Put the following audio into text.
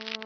you